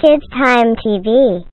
Kids Time TV